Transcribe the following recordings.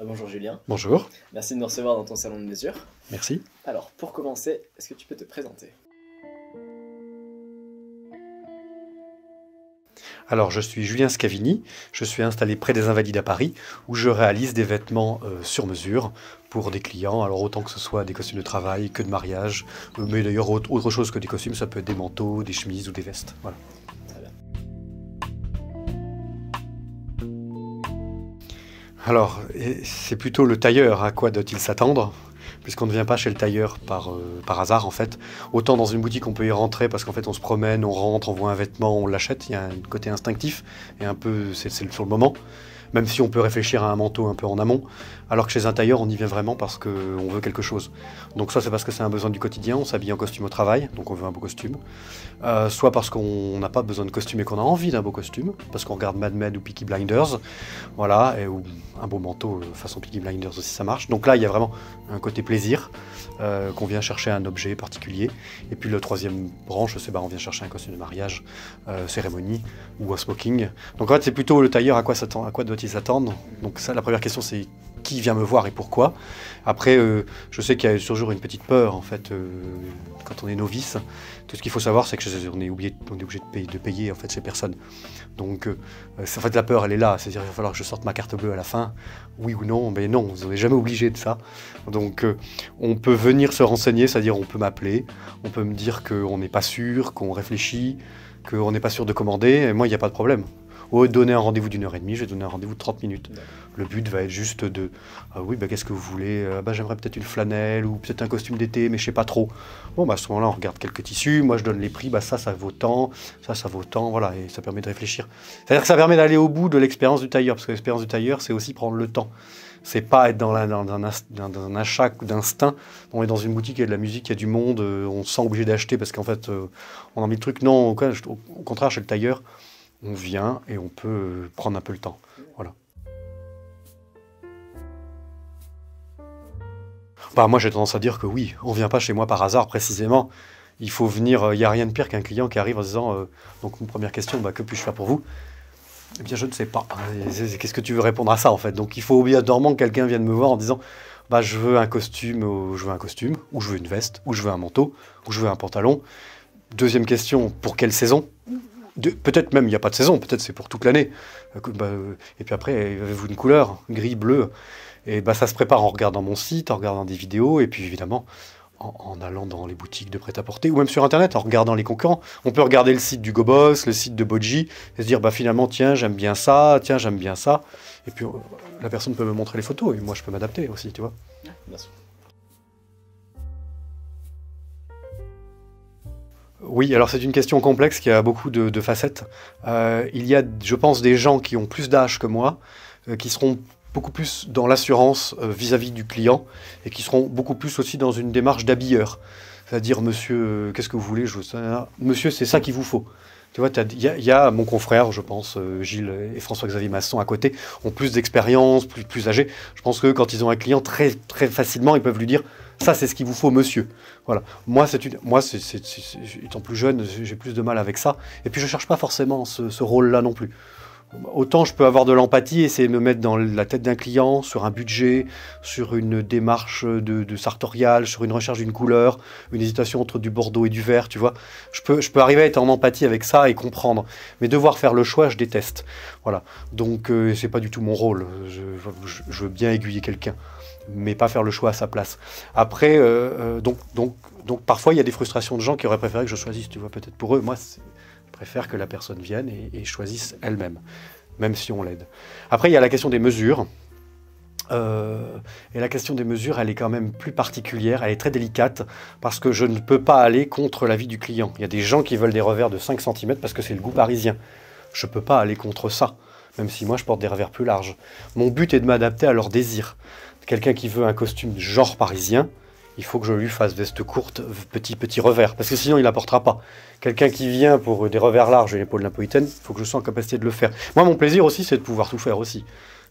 Ah, bonjour Julien, Bonjour, merci de nous recevoir dans ton salon de mesure. merci. Alors pour commencer, est-ce que tu peux te présenter? Alors, je suis Julien Scavini, je suis installé près des Invalides à Paris, où je réalise des vêtements euh, sur mesure pour des clients, alors autant que ce soit des costumes de travail que de mariage, euh, mais d'ailleurs autre, autre chose que des costumes, ça peut être des manteaux, des chemises ou des vestes. Voilà. Alors, c'est plutôt le tailleur à quoi doit-il s'attendre? Puisqu'on ne vient pas chez le tailleur par, euh, par hasard en fait. Autant dans une boutique on peut y rentrer parce qu'en fait on se promène, on rentre, on voit un vêtement, on l'achète. Il y a un côté instinctif et un peu c'est sur le moment. Même si on peut réfléchir à un manteau un peu en amont. Alors que chez un tailleur on y vient vraiment parce qu'on veut quelque chose. Donc soit c'est parce que c'est un besoin du quotidien, on s'habille en costume au travail, donc on veut un beau costume. Euh, soit parce qu'on n'a pas besoin de costume et qu'on a envie d'un beau costume, parce qu'on regarde Mad Men ou Peaky Blinders, voilà, et, ou un beau manteau euh, façon Peaky Blinders aussi ça marche. Donc là il y a vraiment un côté plaisir, euh, qu'on vient chercher un objet particulier. Et puis le troisième branche, c'est bah, on vient chercher un costume de mariage, cérémonie ou un smoking. Donc en fait c'est plutôt le tailleur à quoi, à quoi doit-il s'attendre. Donc ça la première question c'est qui vient me voir et pourquoi. Après, euh, je sais qu'il y a toujours une petite peur en fait euh, quand on est novice. Tout ce qu'il faut savoir, c'est que je- on est, on est obligé de payer, en fait ces personnes. Donc, euh, en fait, la peur, elle est là. C'est-à-dire, il va falloir que je sorte ma carte bleue à la fin, oui ou non. Mais non, vous n'êtes jamais obligé de ça. Donc, euh, on peut venir se renseigner, c'est-à-dire, on peut m'appeler, on peut me dire qu'on n'est pas sûr, qu'on réfléchit, qu'on n'est pas sûr de commander. Et moi, il n'y a pas de problème. Au donner un rendez-vous d'une heure et demie, je vais donner un rendez-vous de 30 minutes. Le but va être juste de ah oui, bah, qu'est-ce que vous voulez Ah bah, J'aimerais peut-être une flanelle ou peut-être un costume d'été, mais je sais pas trop. Bon, bah, à ce moment-là, on regarde quelques tissus. Moi, je donne les prix. Bah, ça, ça vaut tant. Ça, ça vaut tant. Voilà, et ça permet de réfléchir. C'est-à-dire que ça permet d'aller au bout de l'expérience du tailleur, parce que l'expérience du tailleur, c'est aussi prendre le temps. C'est pas être dans, la- dans- dans un, dans- un achat d'instinct. On est dans une boutique, il y a de la musique, il y a du monde, euh, on se sent obligé d'acheter parce qu'en fait, euh, on a envie de trucs. Non, au, au contraire, chez le tailleur, on vient et on peut euh, prendre un peu le temps. Voilà. Bah, moi, j'ai tendance à dire que oui, on vient pas chez moi par hasard précisément. Il faut venir. Il n'y a rien de pire qu'un client qui arrive en disant euh, donc première question, bah, que puis-je faire pour vous? Eh bien, je ne sais pas. C'est- Qu'est-ce que tu veux répondre à ça en fait? Donc, il faut obligatoirement que quelqu'un vienne me voir en disant bah, je veux un costume, ou je veux un costume, ou je veux une veste, ou je veux un manteau, ou je veux un pantalon. Deuxième question, pour quelle saison? Peut-être même il n'y a pas de saison, peut-être c'est pour toute l'année. Euh, bah, euh, et puis après, avez-vous une couleur Gris, bleu? Et bah, ça se prépare en regardant mon site, en regardant des vidéos, et puis évidemment en, en allant dans les boutiques de prêt-à-porter, ou même sur Internet, en regardant les concurrents. On peut regarder le site du Gobos, le site de Boji, et se dire bah, finalement, tiens, j'aime bien ça, tiens, j'aime bien ça. Et puis euh, la personne peut me montrer les photos, et moi je peux m'adapter aussi, tu vois. Bien sûr. Oui, alors c'est une question complexe qui a beaucoup de, facettes. Euh, il y a, je pense, des gens qui ont plus d'âge que moi, euh, qui seront beaucoup plus dans l'assurance euh, vis-à-vis du client et qui seront beaucoup plus aussi dans une démarche d'habilleur. C'est-à-dire, monsieur, qu'est-ce que vous voulez? Monsieur, c'est ça qu'il vous faut. Tu vois, il y, a- mon confrère, je pense, euh, Gilles et François-Xavier Masson à côté, ont plus d'expérience, plus, âgés. Je pense que quand ils ont un client, très, très facilement, ils peuvent lui dire ça, c'est ce qu'il vous faut, monsieur. Voilà. Moi, c'est une, moi, c'est, étant plus jeune, j'ai plus de mal avec ça. Et puis, je cherche pas forcément ce rôle-là non plus. Autant je peux avoir de l'empathie, essayer de me mettre dans la tête d'un client, sur un budget, sur une démarche de, de sartoriale, sur une recherche d'une couleur, une hésitation entre du bordeaux et du vert, tu vois. Je peux, arriver à être en empathie avec ça et comprendre. Mais devoir faire le choix, je déteste. Voilà. Donc, euh, c'est pas du tout mon rôle. Je, veux bien aiguiller quelqu'un, mais pas faire le choix à sa place. Après, euh, euh, donc, donc, donc, parfois, il y a des frustrations de gens qui auraient préféré que je choisisse, tu vois, peut-être pour eux. Moi, préfère que la personne vienne et, choisisse elle-même, même si on l'aide. Après, il y a la question des mesures. Euh, et la question des mesures, elle est quand même plus particulière, elle est très délicate, parce que je ne peux pas aller contre l'avis du client. Il y a des gens qui veulent des revers de 5 cm parce que c'est le goût parisien. Je ne peux pas aller contre ça, même si moi je porte des revers plus larges. Mon but est de m'adapter à leurs désirs. Quelqu'un qui veut un costume genre parisien, il faut que je lui fasse veste courte, petit petit revers, parce que sinon il n'apportera pas. Quelqu'un qui vient pour des revers larges et l'épaule napolitaine, il faut que je sois en capacité de le faire. Moi, mon plaisir aussi, c'est de pouvoir tout faire aussi.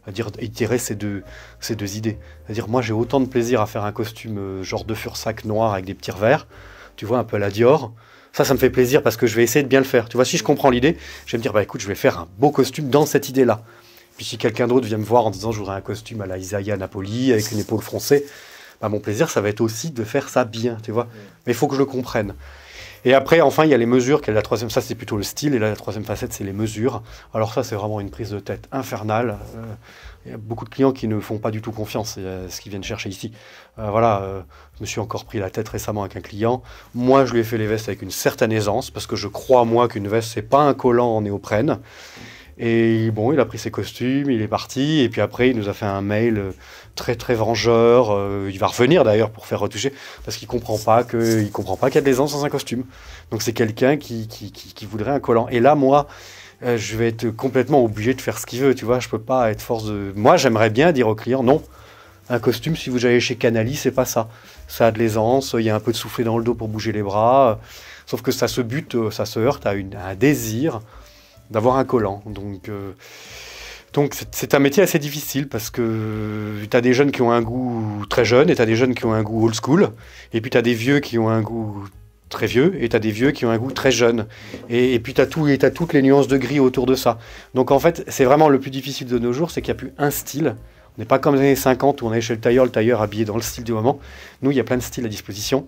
C'est-à-dire itérer ces deux, ces deux idées. C'est-à-dire, moi, j'ai autant de plaisir à faire un costume euh, genre de fursac noir avec des petits revers, tu vois, un peu à la Dior. Ça, ça me fait plaisir parce que je vais essayer de bien le faire. Tu vois, si je comprends l'idée, je vais me dire, bah écoute, je vais faire un beau costume dans cette idée-là. Puis si quelqu'un d'autre vient me voir en disant je voudrais un costume à la Isaiah Napoli avec une épaule froncée, mon plaisir, ça va être aussi de faire ça bien, tu vois. Mais il faut que je le comprenne. Et après, enfin, il y a les mesures, qui est la troisième, ça c'est plutôt le style, et là, la troisième facette, c'est les mesures. Alors ça, c'est vraiment une prise de tête infernale. Euh, il y a beaucoup de clients qui ne font pas du tout confiance à ce qu'ils viennent chercher ici. Euh, voilà, euh, je me suis encore pris la tête récemment avec un client. Moi, je lui ai fait les vestes avec une certaine aisance, parce que je crois, moi, qu'une veste, c'est pas un collant en néoprène. Et bon, il a pris ses costumes, il est parti, et puis après, il nous a fait un mail très très vengeur. il va revenir d'ailleurs pour faire retoucher, parce qu'il comprend pas qu'il comprend pas qu'il y a de l'aisance dans un costume. Donc c'est quelqu'un qui, qui, qui, voudrait un collant. Et là, moi, euh, je vais être complètement obligé de faire ce qu'il veut, tu vois. Je peux pas être force de. Moi, j'aimerais bien dire au client, non, un costume, si vous allez chez Canali, c'est pas ça. Ça a de l'aisance, il y a un peu de soufflet dans le dos pour bouger les bras. Sauf que ça se bute, ça se heurte à, une, un désir d'avoir un collant. Donc. Euh, donc c'est un métier assez difficile parce que tu as des jeunes qui ont un goût très jeune et tu as des jeunes qui ont un goût old school. Et puis tu as des vieux qui ont un goût très vieux et tu as des vieux qui ont un goût très jeune. Et, puis tu as, tout, toutes les nuances de gris autour de ça. Donc en fait, c'est vraiment le plus difficile de nos jours, c'est qu'il n'y a plus un style. On n'est pas comme les années 50 où on allait chez le tailleur, le tailleur habillé dans le style du moment. Nous, il y a plein de styles à disposition.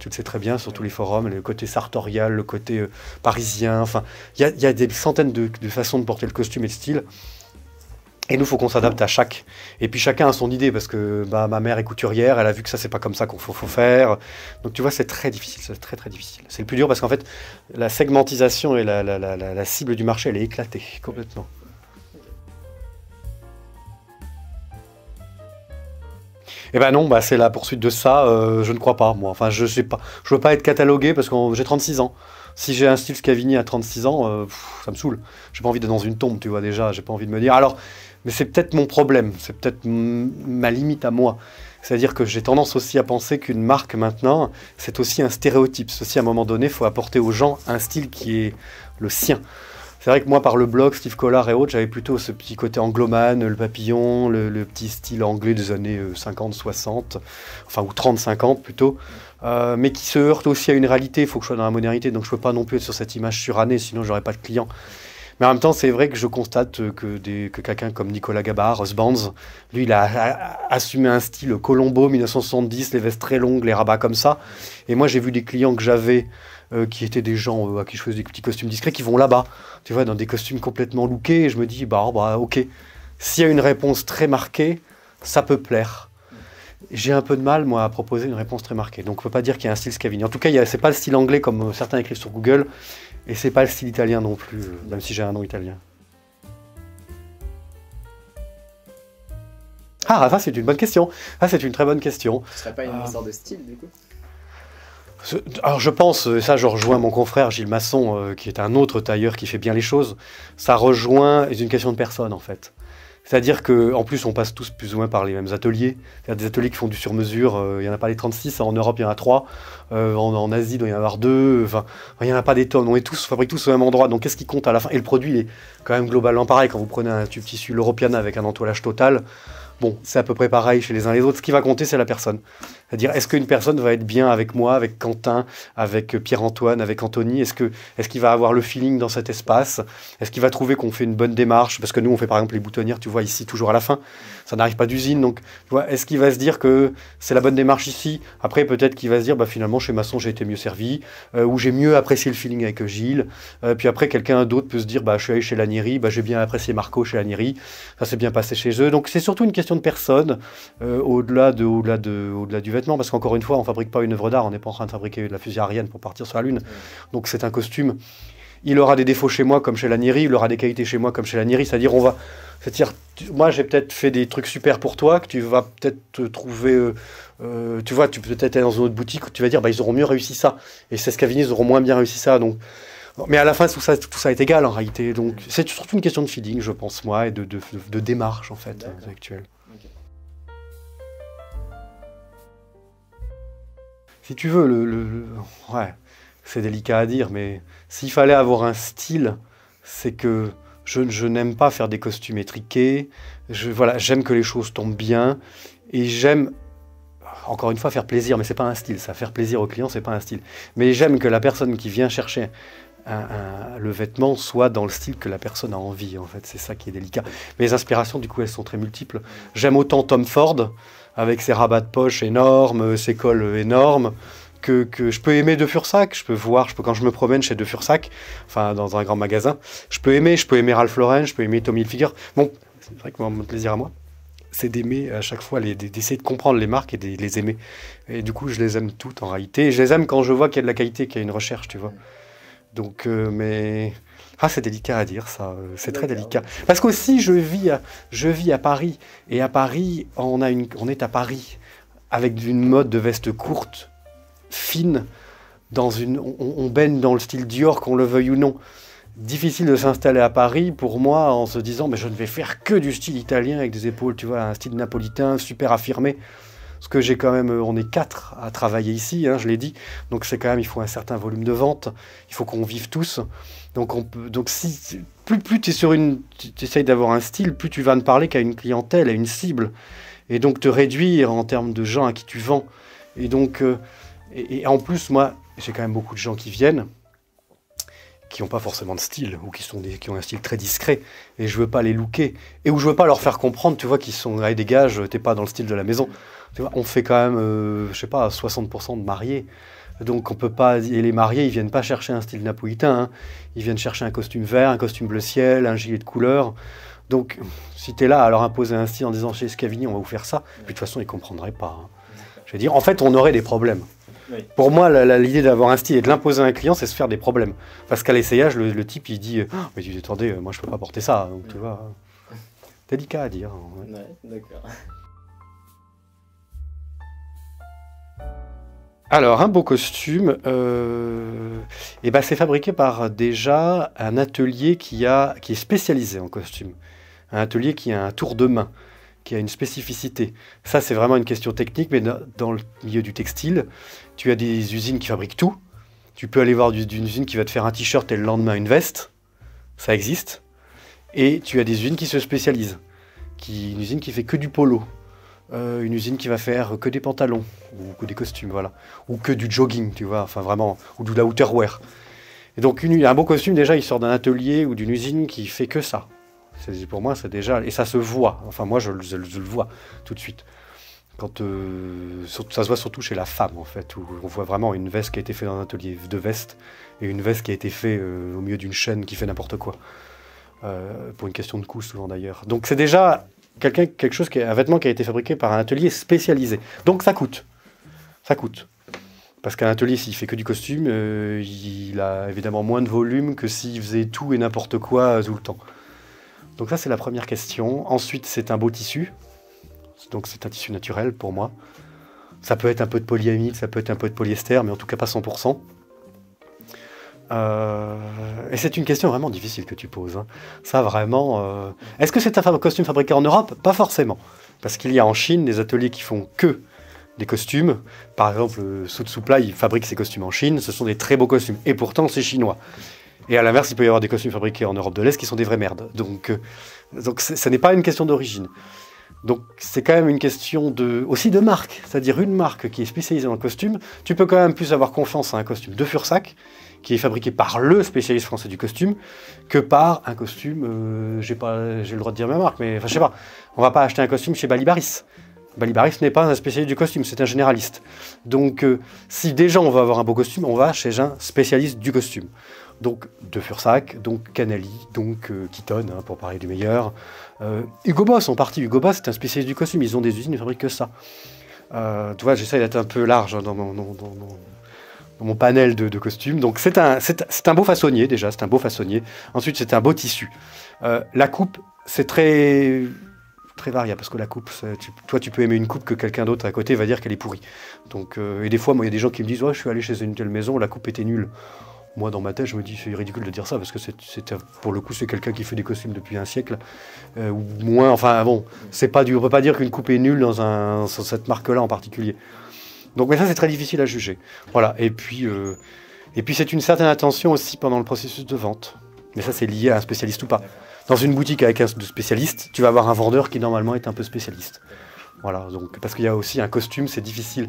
tu le sais très bien sur tous les forums, le côté sartorial, le côté euh, parisien. Enfin, il y a, des centaines de façons de porter le costume et le style. Et nous, faut qu'on s'adapte à chaque. Et puis chacun a son idée, parce que bah, ma mère est couturière, elle a vu que ça, c'est pas comme ça qu'on faut, faire. Donc tu vois, c'est très difficile, c'est très très difficile. C'est le plus dur parce qu'en fait, la segmentisation et la, la, la, la, cible du marché, elle est éclatée complètement. Eh ben non, bah c'est la poursuite de ça, euh, je ne crois pas, moi. Enfin, je sais pas. Je veux pas être catalogué parce que j'ai 36 ans. Si j'ai un style Scavini à 36 ans, euh, ça me saoule. J'ai pas envie d'être dans une tombe, tu vois, déjà. J'ai pas envie de me dire. Alors, mais c'est peut-être mon problème, c'est peut-être ma limite à moi. C'est-à-dire que j'ai tendance aussi à penser qu'une marque maintenant, c'est aussi un stéréotype. Ceci, à un moment donné, il faut apporter aux gens un style qui est le sien. C'est vrai que moi, par le blog, Steve Collard et autres, j'avais plutôt ce petit côté anglomane, le papillon, le, petit style anglais des années 50, euh, 60, enfin, ou 30, 50 plutôt, euh, mais qui se heurte aussi à une réalité. Il faut que je sois dans la modernité, donc je ne peux pas non plus être sur cette image surannée, sinon j'aurais pas de clients. Mais en même temps, c'est vrai que je constate que, que quelqu'un comme Nicolas Gabard, Osbands, lui, il a, assumé un style Colombo 1970, les vestes très longues, les rabats comme ça. Et moi, j'ai vu des clients que j'avais euh, qui étaient des gens euh, à qui je faisais des petits costumes discrets qui vont là-bas, tu vois, dans des costumes complètement lookés. Et je me dis, bah, bah ok, s'il y a une réponse très marquée, ça peut plaire. J'ai un peu de mal, moi, à proposer une réponse très marquée. Donc, on ne peut pas dire qu'il y a un style Scavini. En tout cas, ce n'est pas le style anglais comme certains écrivent sur Google. Et c'est pas le style italien non plus, euh, même si j'ai un nom italien. Ah, ça c'est une bonne question. Ah, c'est une très bonne question. Ce serait pas une histoire de style du coup? Alors je pense, euh, ça je rejoins mon confrère Gilles Masson, euh, qui est un autre tailleur qui fait bien les choses, ça rejoint, une question de personne en fait. C'est-à-dire qu'en plus, on passe tous plus ou moins par les mêmes ateliers. A des ateliers qui font du sur-mesure. Euh, il n'y en a pas les 36. En Europe, il y en a 3. Euh, en, Asie, il doit y en avoir 2. Enfin, il n'y en a pas des tonnes. On tous, fabrique tous au même endroit. Donc, qu'est-ce qui compte à la fin? Et le produit, est quand même globalement pareil. Quand vous prenez un tube tissu l'Europiana avec un entoilage total, bon, c'est à peu près pareil chez les uns et les autres. Ce qui va compter, c'est la personne. C'est-à-dire, est-ce qu'une personne va être bien avec moi, avec Quentin, avec Pierre-Antoine, avec Anthony? Est-ce qu'il est va avoir le feeling dans cet espace? Est-ce qu'il va trouver qu'on fait une bonne démarche? Parce que nous, on fait par exemple les boutonnières, tu vois, ici, toujours à la fin. Ça n'arrive pas d'usine. Donc, est-ce qu'il va se dire que c'est la bonne démarche ici? Après, peut-être qu'il va se dire, bah, finalement, chez Masson, j'ai été mieux servi, euh, ou j'ai mieux apprécié le feeling avec Gilles. Euh, puis après, quelqu'un d'autre peut se dire, bah, je suis allé chez Lanieri, bah, j'ai bien apprécié Marco chez Lanieri. Ça s'est bien passé chez eux. Donc, c'est surtout une question de personne, euh, au-delà de, au-delà de, au-delà vêtement, parce qu'encore une fois, on fabrique pas une œuvre d'art, on n'est pas en train de fabriquer de la fusée Ariane pour partir sur la Lune. Donc c'est un costume. Il aura des défauts chez moi comme chez la Niri, il aura des qualités chez moi comme chez la Niri, c'est-à-dire on va... C'est-à-dire, moi j'ai peut-être fait des trucs super pour toi, que tu vas peut-être trouver... Euh, euh, tu vois, tu peux peut-être être dans une autre boutique où tu vas dire, bah, ils auront mieux réussi ça. Et c'est Scavini, ils auront moins bien réussi ça. Donc... Mais à la fin, tout ça, tout ça est égal en réalité. Donc c'est surtout une question de feeling, je pense, moi, et de, de, de démarche en fait, actuelle. Si tu veux, le, ouais, c'est délicat à dire, mais s'il fallait avoir un style, c'est que je, n'aime pas faire des costumes étriqués. Je, voilà, j'aime que les choses tombent bien et j'aime encore une fois faire plaisir, mais c'est pas un style. Ça, faire plaisir aux clients, c'est pas un style. Mais j'aime que la personne qui vient chercher le vêtement soit dans le style que la personne a envie. En fait, c'est ça qui est délicat. Les inspirations, du coup, elles sont très multiples. J'aime autant Tom Ford avec ses rabats de poche énormes, ses cols énormes. Que, que, je peux aimer De Fursac, je peux voir, je peux, quand je me promène chez De Fursac, enfin dans un grand magasin, je peux aimer, je peux aimer Ralph Lauren, je peux aimer Tommy Hilfiger. Bon, c'est vrai que mon plaisir à moi, c'est d'aimer à chaque fois, d'essayer de comprendre les marques et de les aimer. Et du coup, je les aime toutes en réalité. Et je les aime quand je vois qu'il y a de la qualité, qu'il y a une recherche, tu vois. Donc, euh, mais. Ah, c'est délicat à dire, ça. C'est très délicat. Parce qu'aussi, je vis, à, je vis à Paris. Et à Paris, on, a une, on est à Paris avec une mode de veste courte, fine, dans une, on, on baigne dans le style Dior, qu'on le veuille ou non difficile de s'installer à Paris pour moi en se disant mais je ne vais faire que du style italien avec des épaules, tu vois, un style napolitain super affirmé. Parce que j'ai quand même, on est quatre à travailler ici, hein, je l'ai dit. Donc c'est quand même, il faut un certain volume de vente. Il faut qu'on vive tous. Donc on donc plus plus tu es sur une, tu essayes d'avoir un style, plus tu vas ne parler qu'à une clientèle, à une cible, et donc te réduire en termes de gens à qui tu vends. Et donc, euh, et en plus moi, j'ai quand même beaucoup de gens qui viennent qui n'ont pas forcément de style ou qui, sont qui ont un style très discret et je veux pas les looker. Et où je veux pas leur faire comprendre tu vois qu'ils sont allez dégage t'es pas dans le style de la maison. Tu vois, on fait quand même euh, je sais pas 60% de mariés. Donc on peut pas et les mariés ils viennent pas chercher un style napolitain hein. ils viennent chercher un costume vert un costume bleu ciel un gilet de couleur. Donc si tu es là à leur imposer un style en disant chez Scavini on va vous faire ça puis de toute façon ils comprendraient pas hein. je veux dire en fait on aurait des problèmes pour moi, l'idée d'avoir un style et de l'imposer à un client, c'est se faire des problèmes. Parce qu'à l'essayage, le, type, il dit oh, Mais tu attendez, moi je peux pas porter ça. Donc tu vois, délicat à dire. Hein, ouais, d'accord. Alors, un beau costume, euh, eh ben, c'est fabriqué par déjà un atelier qui, a, qui est spécialisé en costume. Un atelier qui a un tour de main qui a une spécificité. Ça, c'est vraiment une question technique, mais dans le milieu du textile, tu as des usines qui fabriquent tout. Tu peux aller voir d'une usine qui va te faire un t-shirt et le lendemain une veste. Ça existe. Et tu as des usines qui se spécialisent. Qui, une usine qui fait que du polo. Euh, une usine qui va faire que des pantalons ou que des costumes, voilà. Ou que du jogging, tu vois. Enfin, vraiment. Ou de la outerwear. Et donc, un beau costume, déjà, il sort d'un atelier ou d'une usine qui fait que ça. Pour moi, c'est déjà. Et ça se voit. Enfin, moi, je, le vois tout de suite. Quand, euh, ça se voit surtout chez la femme, en fait, où on voit vraiment une veste qui a été faite dans un atelier de veste et une veste qui a été faite euh, au milieu d'une chaîne qui fait n'importe quoi. Euh, pour une question de coût, souvent d'ailleurs. Donc, c'est déjà quelque chose qui un vêtement qui a été fabriqué par un atelier spécialisé. Donc, ça coûte. Ça coûte. Parce qu'un atelier, s'il fait que du costume, il a évidemment moins de volume que s'il faisait tout et n'importe quoi tout le temps. Donc ça, c'est la première question. Ensuite, c'est un beau tissu. Donc c'est un tissu naturel pour moi. Ça peut être un peu de polyamide, ça peut être un peu de polyester, mais en tout cas pas 100%. Euh, et c'est une question vraiment difficile que tu poses. Hein. Ça vraiment. Euh, est-ce que c'est un costume fabriqué en Europe? Pas forcément, parce qu'il y a en Chine des ateliers qui font que des costumes. Par exemple, Sout Supply il fabrique ses costumes en Chine. Ce sont des très beaux costumes, et pourtant c'est chinois. Et à l'inverse, il peut y avoir des costumes fabriqués en Europe de l'Est qui sont des vraies merdes. Donc, euh, donc ce n'est pas une question d'origine. Donc c'est quand même une question aussi de marque, c'est-à-dire une marque qui est spécialisée dans le costume. Tu peux quand même plus avoir confiance à un costume de Fursac, qui est fabriqué par le spécialiste français du costume, que par un costume, euh, j'ai pas, j'ai le droit de dire ma marque, mais enfin je sais pas, on va pas acheter un costume chez Balibaris. Balibaris n'est pas un spécialiste du costume, c'est un généraliste. Donc euh, si déjà on veut avoir un beau costume, on va chez un spécialiste du costume donc de Fursac, donc Canali, donc euh, Keaton, hein, pour parler du meilleur. Euh, Hugo Boss, en partie. Hugo Boss, c'est un spécialiste du costume. Ils ont des usines, ils fabriquent que ça. Euh, tu vois, j'essaie d'être un peu large hein, dans, mon, panel de, costumes. Donc c'est un, beau façonnier, déjà, c'est un beau façonnier. Ensuite, c'est un beau tissu. la coupe, c'est très très variable parce que la coupe, toi tu peux aimer une coupe que quelqu'un d'autre à côté va dire qu'elle est pourrie. Donc, et des fois, moi il y a des gens qui me disent ouais, je suis allé chez une telle maison, la coupe était nulle moi dans ma tête je me dis c'est ridicule de dire ça parce que c'est pour le coup c'est quelqu'un qui fait des costumes depuis un siècle euh, ou moins enfin bon c'est pas on peut pas dire qu'une coupe est nulle dans un cette marque là en particulier. Donc mais ça c'est très difficile à juger. Voilà. Et puis euh, et puis c'est une certaine attention aussi pendant le processus de vente. Mais ça c'est lié à un spécialiste ou pas. Dans une boutique avec un spécialiste tu vas avoir un vendeur qui normalement est un peu spécialiste. Voilà. Donc parce qu'il y a aussi un costume c'est difficile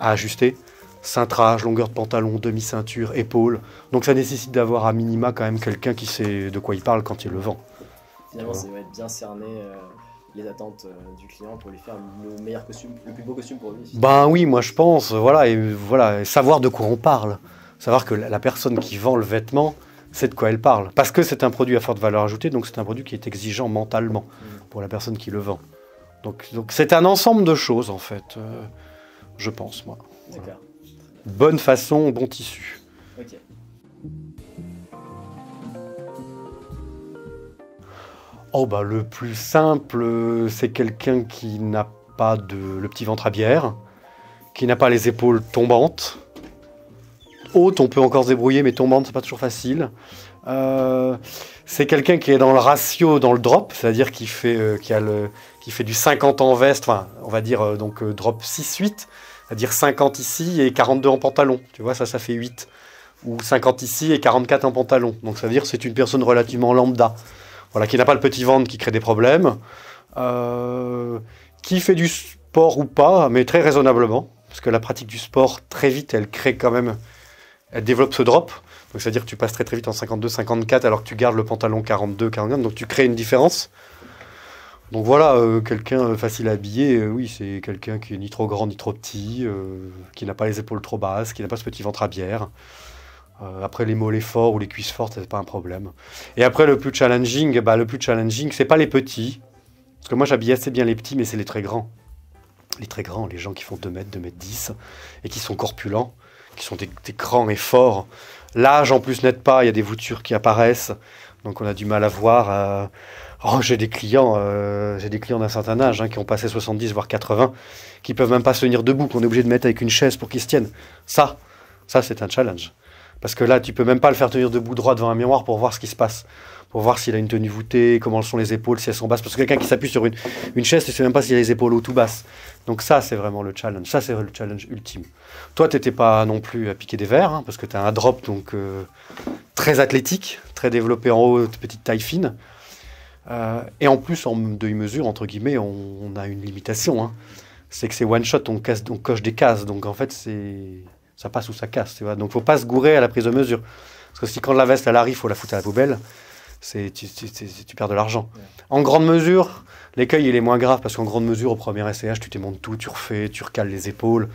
à ajuster cintrage, longueur de pantalon, demi-ceinture, épaule. Donc ça nécessite d'avoir à minima quand même quelqu'un qui sait de quoi il parle quand il le vend. Finalement, c'est ouais, bien cerner euh, les attentes euh, du client pour lui faire le meilleur costume, le plus beau costume pour lui. Ben oui, moi je pense, voilà, et voilà, et savoir de quoi on parle. Savoir que la personne qui vend le vêtement sait de quoi elle parle. Parce que c'est un produit à forte valeur ajoutée, donc c'est un produit qui est exigeant mentalement pour la personne qui le vend. Donc donc c'est un ensemble de choses en fait, euh, je pense moi. D'accord. Bonne façon, bon tissu. Oh bah le plus simple, c'est quelqu'un qui n'a pas de le petit ventre à bière, qui n'a pas les épaules tombantes. Haute, on peut encore se débrouiller, mais tombante, c'est pas toujours facile. Euh, c'est quelqu'un qui est dans le ratio, dans le drop, c'est-à-dire qui fait, euh, qui a le, qui fait du 50 en veste, enfin, on va dire euh, donc drop 6-8, c'est-à-dire 50 ici et 42 en pantalon. Tu vois, ça, ça fait 8. Ou 50 ici et 44 en pantalon. Donc ça veut dire que c'est une personne relativement lambda. Voilà, qui n'a pas le petit ventre qui crée des problèmes. Euh, qui fait du sport ou pas, mais très raisonnablement. Parce que la pratique du sport, très vite, elle crée quand même. Elle développe ce drop. Donc c'est-à-dire que tu passes très très vite en 52-54 alors que tu gardes le pantalon 42-44. Donc tu crées une différence. Donc voilà, euh, quelqu'un euh, facile à habiller, euh, oui, c'est quelqu'un qui est ni trop grand ni trop petit, qui n'a pas les épaules trop basses, qui n'a pas ce petit ventre à bière. Après les mollets forts ou les cuisses fortes, c'est pas un problème. Et après le plus challenging, bah, le plus challenging, c'est pas les petits. Parce que moi j'habille assez bien les petits, mais c'est les très grands. Les très grands, les gens qui font 2 mètres, 2 mètres 10, et qui sont corpulents, qui sont des, des grands et forts. L'âge en plus n'aide pas, il y a des voitures qui apparaissent, donc on a du mal à voir. Oh, j'ai des clients, euh, j'ai des clients d'un certain âge hein, qui ont passé 70 voire 80, qui peuvent même pas se tenir debout, qu'on est obligé de mettre avec une chaise pour qu'ils se tiennent. Ça, ça c'est un challenge. Parce que là, tu peux même pas le faire tenir debout droit devant un miroir pour voir ce qui se passe, pour voir s'il a une tenue voûtée, comment sont les épaules, si elles sont basses. Parce que quelqu'un qui s'appuie sur une, une chaise, tu sais même pas s'il a les épaules hautes ou basses. Donc ça, c'est vraiment le challenge. Ça, c'est le challenge ultime. Toi, t'étais pas non plus à piquer des verres, hein, parce que tu as un drop donc euh, très athlétique, très développé en haut, petite taille fine. Euh, et en plus, en demi-mesure, entre guillemets, on, on a une limitation. hein. C'est que c'est one shot, on, casse, on coche des cases. Donc en fait, c'est ça passe ou ça casse. Tu vois donc faut pas se gourer à la prise de mesure. Parce que si quand la veste elle arrive, faut la foutre à la poubelle, c'est tu, tu- tu- tu perds de l'argent. Ouais. En grande mesure, l'écueil il est moins grave parce qu'en grande mesure, au premier essayage, tu démontes tout, tu refais, tu recales les épaules.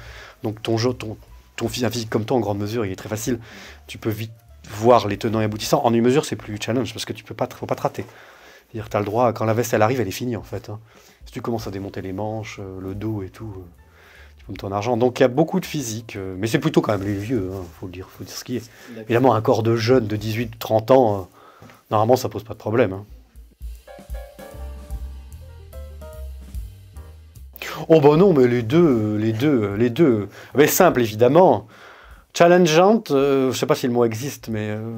Donc ton jeu, ton, ton physique, un physique comme toi en grande mesure, il est très facile. Tu peux vite voir les tenants et aboutissants. En une mesure, c'est plus challenge parce que tu peux pas, faut pas te rater. C'est-à-dire, tu as le droit, quand la veste elle arrive, elle est finie en fait. hein. Si tu commences à démonter les manches, euh, le dos et tout, euh, tu peux ton argent. Donc il y a beaucoup de physique, euh, mais c'est plutôt quand même les vieux, hein, faut le dire, faut dire ce qui est. Évidemment, un corps de jeune de 18-30 ans, euh, normalement ça pose pas de problème. hein. Oh bah non, mais les deux, les deux, les deux. Mais simple évidemment. Challengeante, euh, je sais pas si le mot existe, mais euh,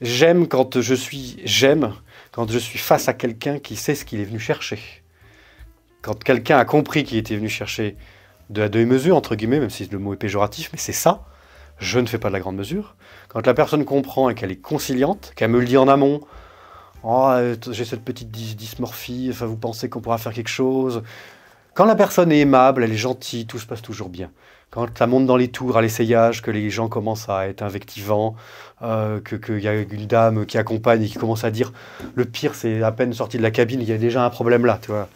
j'aime quand je suis, j'aime quand je suis face à quelqu'un qui sait ce qu'il est venu chercher. Quand quelqu'un a compris qu'il était venu chercher de la demi-mesure, entre guillemets, même si le mot est péjoratif, mais c'est ça, je ne fais pas de la grande mesure. Quand la personne comprend et qu'elle est conciliante, qu'elle me le dit en amont, oh, euh, j'ai cette petite dys- dysmorphie, vous pensez qu'on pourra faire quelque chose. Quand la personne est aimable, elle est gentille, tout se passe toujours bien. Quand ça monte dans les tours à l'essayage, que les gens commencent à être invectivants, euh, que qu'il y a une dame qui accompagne et qui commence à dire le pire, c'est à peine sorti de la cabine, il y a déjà un problème là, tu vois.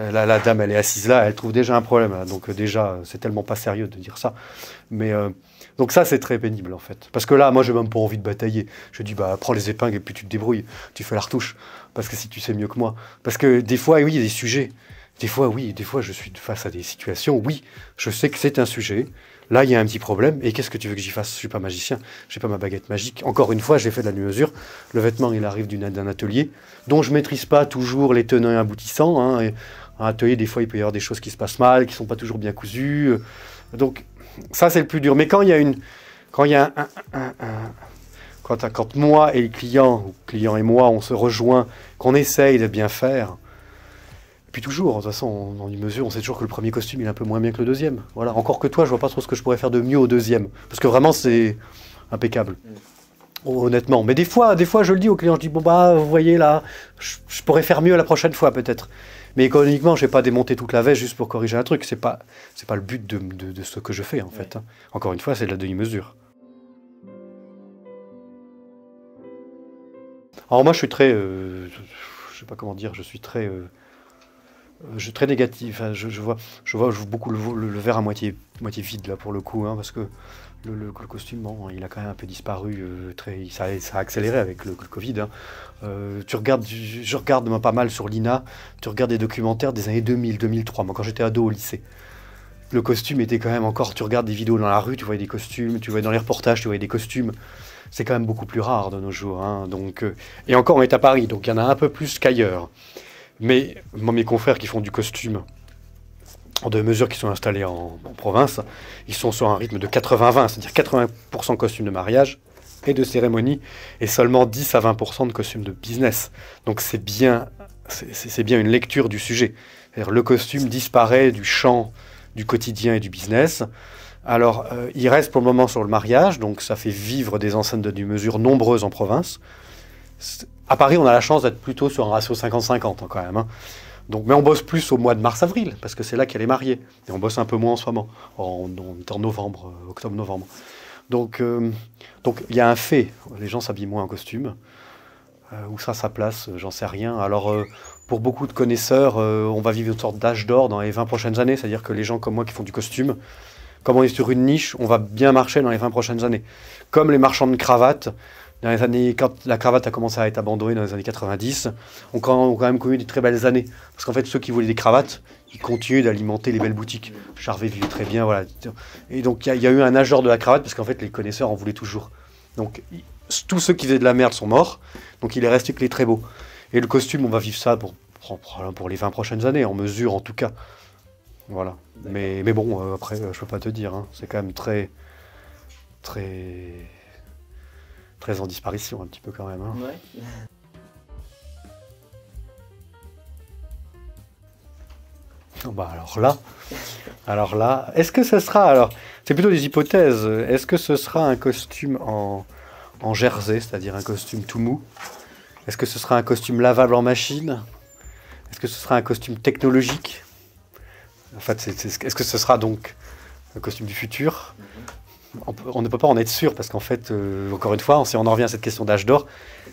Euh, Là, la dame, elle est assise là, elle trouve déjà un problème. là. Donc euh, déjà, c'est tellement pas sérieux de dire ça. Mais euh, donc ça, c'est très pénible en fait. Parce que là, moi, j'ai même pas envie de batailler. Je dis, bah, prends les épingles et puis tu te débrouilles. Tu fais la retouche. Parce que si tu sais mieux que moi. Parce que des fois, oui, il y a des sujets. Des fois, oui, des fois, je suis face à des situations. Oui, je sais que c'est un sujet. Là, il y a un petit problème. Et qu'est-ce que tu veux que j'y fasse? Je suis pas magicien. J'ai pas ma baguette magique. Encore une fois, j'ai fait de la mesure. Le vêtement, il arrive d'un atelier dont je maîtrise pas toujours les tenants et aboutissants. hein. Un atelier, des fois, il peut y avoir des choses qui se passent mal, qui sont pas toujours bien cousues. Donc, ça, c'est le plus dur. Mais quand il y a une, quand il y a un, quand, quand moi et le client, ou client et moi, on se rejoint, qu'on essaye de bien faire. Toujours, de toute façon, on- en une mesure, on sait toujours que le premier costume il est un peu moins bien que le deuxième. Voilà. Encore que toi, je vois pas trop ce que je pourrais faire de mieux au deuxième, parce que vraiment c'est impeccable. Honnêtement. Mais des fois, des fois, je le dis aux clients, je dis bon bah, vous voyez là, je, je pourrais faire mieux la prochaine fois peut-être. Mais économiquement, je vais pas démonter toute la veste juste pour corriger un truc. C'est pas, c'est pas le but de, de- de ce que je fais en fait. hein. Encore une fois, c'est de la demi-mesure. Alors moi, je suis très, euh, je, sais pas comment dire, je suis très, euh, je suis très négatif. Enfin, je, vois, je vois, vois beaucoup le, verre à moitié, vide là pour le coup, hein, parce que le, costume, bon, il a quand même un peu disparu. euh, ça, a- accéléré avec le, Covid. hein. Euh, tu regardes, je, regarde pas mal sur l'INA. Tu regardes des documentaires des années 2000, 2003. Moi, quand j'étais ado au lycée, le costume était quand même encore. Tu regardes des vidéos dans la rue, tu voyais des costumes. Tu voyais dans les reportages, tu voyais des costumes. C'est quand même beaucoup plus rare de nos jours. hein. Donc, euh, et encore, on est à Paris, donc il y en a un peu plus qu'ailleurs. Mais moi, mes confrères qui font du costume en deux mesures qui sont installés en, province, ils sont sur un rythme de 80-20, c'est-à-dire 80% costumes de mariage et de cérémonie, et seulement 10 à 20% de costumes de business. Donc c'est bien, c'est- bien une lecture du sujet. Le costume disparaît du champ du quotidien et du business. Alors, euh, il reste pour le moment sur le mariage, donc ça fait vivre des enseignes de mesure nombreuses en province. À Paris, on a la chance d'être plutôt sur un ratio 50-50 hein, quand même. hein. Donc, mais on bosse plus au mois de mars-avril, parce que c'est là qu'elle est mariée. Et on bosse un peu moins en ce moment, en, en- en novembre, euh, octobre-novembre. Donc, euh, donc il y a un fait, les gens s'habillent moins en costume. Euh, où sera sa place, j'en sais rien. Alors, pour beaucoup de connaisseurs, on va vivre une sorte d'âge d'or dans les 20 prochaines années, c'est-à-dire que les gens comme moi qui font du costume, comme on est sur une niche, on va bien marcher dans les 20 prochaines années. Comme les marchands de cravates, dans les années, quand la cravate a commencé à être abandonnée dans les années 90, ont quand, ont quand même connu des très belles années. Parce qu'en fait, ceux qui voulaient des cravates, ils continuent d'alimenter les belles boutiques. Charvet vivait très bien, voilà. Et donc, il y, a- y a eu un âge d'or de la cravate parce qu'en fait, les connaisseurs en voulaient toujours. Donc, tous ceux qui faisaient de la merde sont morts. Donc, il est resté que les très beaux. Et le costume, on va vivre ça pour, pour, pour les 20 prochaines années, en mesure en tout cas. Voilà. Mais, mais bon, euh, après, euh, je peux pas te dire. hein. C'est quand même très. Très. Très en disparition, un petit peu quand même. hein. Ouais. Oh, Bah alors là, alors là, est-ce que ce sera alors C'est plutôt des hypothèses. Est-ce que ce sera un costume en, en jersey, c'est-à-dire un costume tout mou? Est-ce que ce sera un costume lavable en machine? Est-ce que ce sera un costume technologique? En fait, est-ce que ce sera donc un costume du futur? On, on ne peut pas en être sûr parce qu'en fait, euh, encore une fois, si on en revient à cette question d'âge d'or,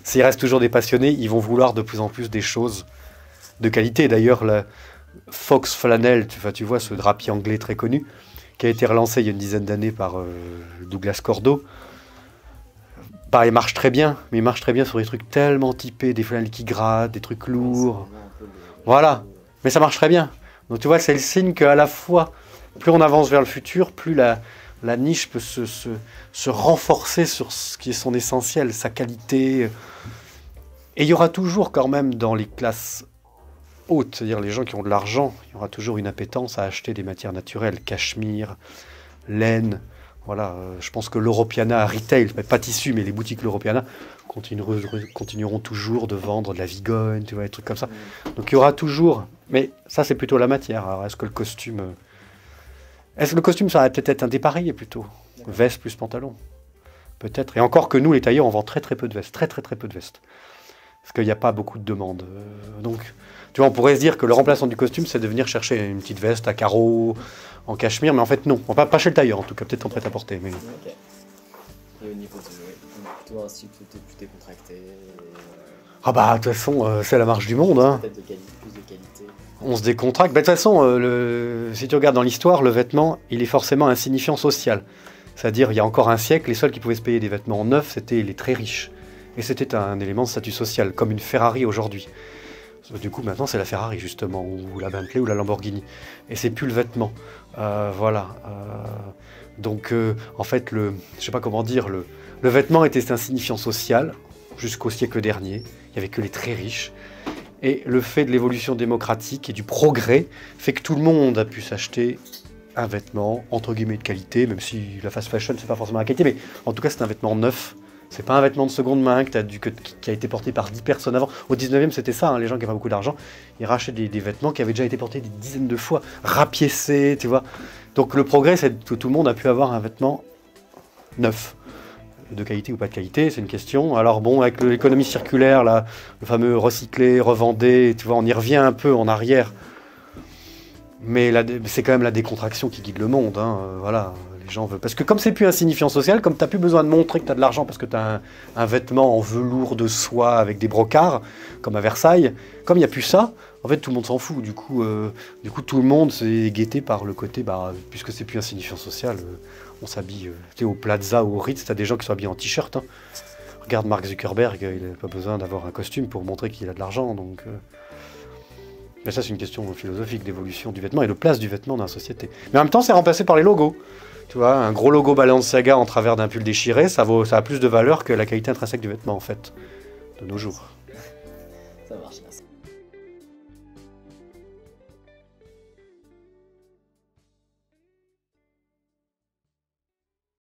s'il reste toujours des passionnés, ils vont vouloir de plus en plus des choses de qualité. D'ailleurs, la Fox Flannel, tu, vois ce drapier anglais très connu, qui a été relancé il y a une dizaine d'années par euh, Douglas Cordo. Bah, il marche très bien, mais il marche très bien sur des trucs tellement typés, des flanelles qui grattent, des trucs lourds. Voilà. Mais ça marche très bien. Donc tu vois, c'est le signe qu'à la fois, plus on avance vers le futur, plus la, la niche peut se, se, se renforcer sur ce qui est son essentiel, sa qualité. Et il y aura toujours quand même dans les classes hautes, c'est-à-dire les gens qui ont de l'argent, il y aura toujours une appétence à acheter des matières naturelles, cachemire, laine. Voilà, je pense que l'Europiana retail, mais pas tissu, mais les boutiques l'Europiana continueront, continueront toujours de vendre de la vigogne, tu vois, des trucs comme ça. Donc il y aura toujours, mais ça c'est plutôt la matière. Alors est-ce que le costume, est-ce que le costume ça va peut-être être un dépareillé plutôt, veste plus pantalon, peut-être. Et encore que nous les tailleurs on vend très très peu de vestes, très très très peu de vestes, parce qu'il n'y a pas beaucoup de demandes. Euh, Donc tu vois, on pourrait se dire que le remplaçant du costume c'est de venir chercher une petite veste à carreaux, en cachemire, mais en fait non, pas, pas chez le tailleur en tout cas, peut-être en prêt à porter, mais Ok. Et au niveau de. plutôt un style plutôt plus décontracté. et, euh, ah bah de toute façon euh, c'est la marche du monde. Hein. De qualité. On se décontracte. Bah, De toute façon, euh, si tu regardes dans l'histoire, le vêtement, il est forcément insignifiant social. C'est-à-dire, il y a encore un siècle, les seuls qui pouvaient se payer des vêtements neufs, c'était les très riches. Et c'était un élément de statut social, comme une Ferrari aujourd'hui. Du coup, maintenant, c'est la Ferrari, justement, ou la Bentley, ou la Lamborghini. Et c'est plus le vêtement. Euh, voilà. Euh, donc, en fait, le, je sais pas comment dire, le, le vêtement était insignifiant social jusqu'au siècle dernier. Il n'y avait que les très riches. Et le fait de l'évolution démocratique et du progrès fait que tout le monde a pu s'acheter un vêtement, entre guillemets, de qualité, même si la fast fashion, c'est pas forcément la qualité, mais en tout cas, c'est un vêtement neuf. C'est pas un vêtement de seconde main que qui a été porté par 10 personnes avant. Au 19e, c'était ça, hein, les gens qui avaient beaucoup d'argent, ils rachetaient des, des vêtements qui avaient déjà été portés des dizaines de fois, rapiécés, tu vois. Donc le progrès, c'est que tout le monde a pu avoir un vêtement neuf. De qualité ou pas de qualité, c'est une question. Alors bon, avec l'économie circulaire, le fameux recycler, revender, tu vois, on y revient un peu en arrière. Mais c'est quand même la décontraction qui guide le monde. Hein, euh, voilà, les gens veulent. Parce que comme c'est plus insignifiant social, comme tu n'as plus besoin de montrer que tu as de l'argent parce que tu as un, vêtement en velours de soie avec des brocards, comme à Versailles, comme il n'y a plus ça, en fait tout le monde s'en fout. Du coup, euh, du coup, tout le monde s'est guetté par le côté, bah, puisque c'est plus insignifiant social, euh, on s'habille. sais, au Plaza ou au Ritz, tu as des gens qui sont habillés en t-shirt. Hein. Regarde Mark Zuckerberg, il n'a pas besoin d'avoir un costume pour montrer qu'il a de l'argent. Donc. Mais ça, c'est une question philosophique d'évolution du vêtement et de place du vêtement dans la société. Mais en même temps, c'est remplacé par les logos. Tu vois, un gros logo Balenciaga en travers d'un pull déchiré, ça, vaut, ça a plus de valeur que la qualité intrinsèque du vêtement, en fait, de nos jours.